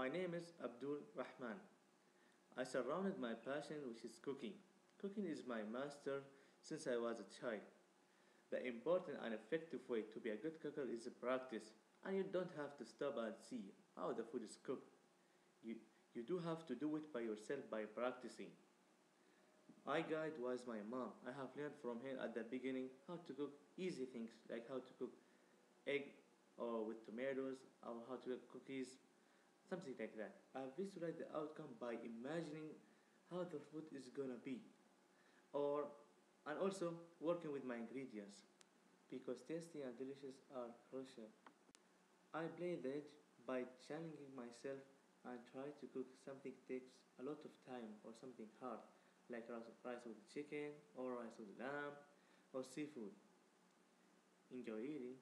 My name is Abdul Rahman. I surrounded my passion which is cooking. Cooking is my master since I was a child. The important and effective way to be a good cooker is practice, and you don't have to stop and see how the food is cooked. You, you do have to do it by yourself by practicing. My guide was my mom. I have learned from her at the beginning how to cook easy things like how to cook egg or with tomatoes or how to cook cookies, something like that. I visualize the outcome by imagining how the food is gonna be, or and also working with my ingredients because tasty and delicious are crucial. I play edge by challenging myself and try to cook something takes a lot of time or something hard like rice with chicken or rice with lamb or seafood. Enjoy eating.